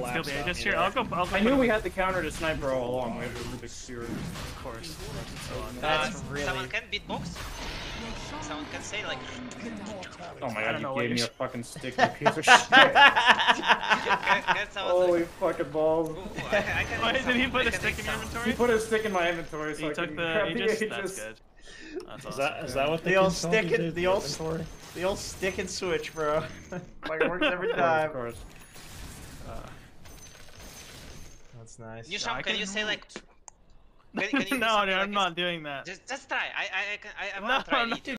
Steal collapsed the on here. I'll go. I'll go I knew we had the counter to sniper all along. We have the Rubick's Spear. Of course. So on. That's Uh, really. Someone can beatbox? Someone can say like... Oh my god, you gave me you're a fucking stick, you piece of shit. Can, can Holy like... fucking balls. Ooh, I, I can Why did he put a stick make in your some. He put a stick in my inventory so He I took could the grab Aegis. the That's Aegis. good. That's Is that is that what The they old stick and- the old- inventory? The old stick and switch, bro. like it works every time. Of course. That's nice. Newsham, I can can you say like... no, Can, can you do dude, something I'm like not doing that. Just, just try. I, I, I, can, I, I No, wanna try I'm not literally.